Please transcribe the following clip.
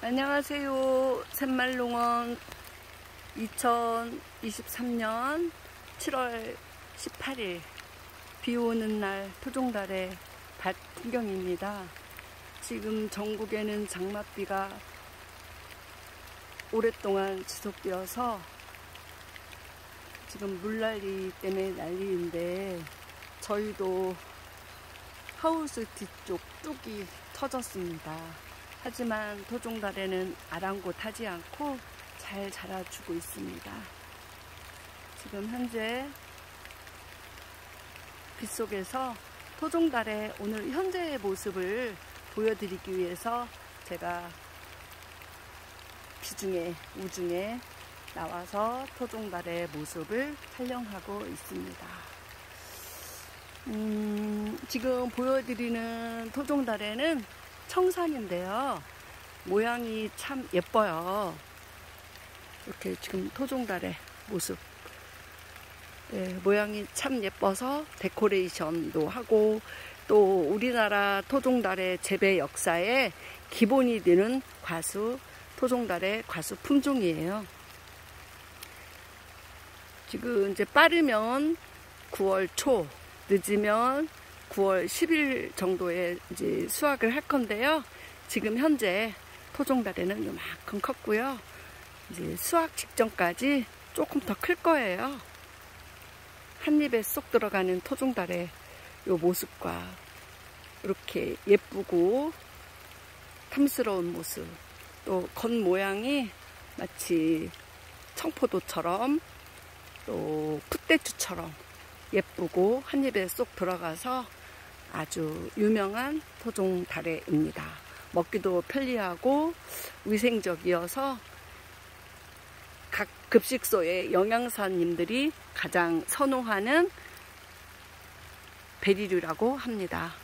안녕하세요. 샘말농원 2023년 7월 18일 비 오는 날 토종달의 밭 풍경입니다. 지금 전국에는 장맛비가 오랫동안 지속되어서 지금 물난리 때문에 난리인데 저희도 하우스 뒤쪽 뚝이 터졌습니다. 하지만 토종달에는 아랑곳하지 않고 잘 자라주고 있습니다. 지금 현재 빗속에서 토종달의 오늘 현재의 모습을 보여드리기 위해서 제가 비중에 우중에 나와서 토종달의 모습을 촬영하고 있습니다. 음, 지금 보여드리는 토종달에는 청산인데요. 모양이 참 예뻐요. 이렇게 지금 토종달의 모습. 네, 모양이 참 예뻐서 데코레이션도 하고 또 우리나라 토종달의 재배 역사에 기본이 되는 과수, 토종달의 과수 품종이에요. 지금 이제 빠르면 9월 초, 늦으면 9월 10일 정도에 이제 수확을 할 건데요. 지금 현재 토종달에는 이만큼 컸고요. 이제 수확 직전까지 조금 더 클 거예요. 한 입에 쏙 들어가는 토종달의 요 모습과 이렇게 예쁘고 탐스러운 모습 또 겉모양이 마치 청포도처럼 또 풋대추처럼 예쁘고 한 입에 쏙 들어가서 아주 유명한 토종 다래입니다. 먹기도 편리하고 위생적이어서 각 급식소의 영양사님들이 가장 선호하는 베리류라고 합니다.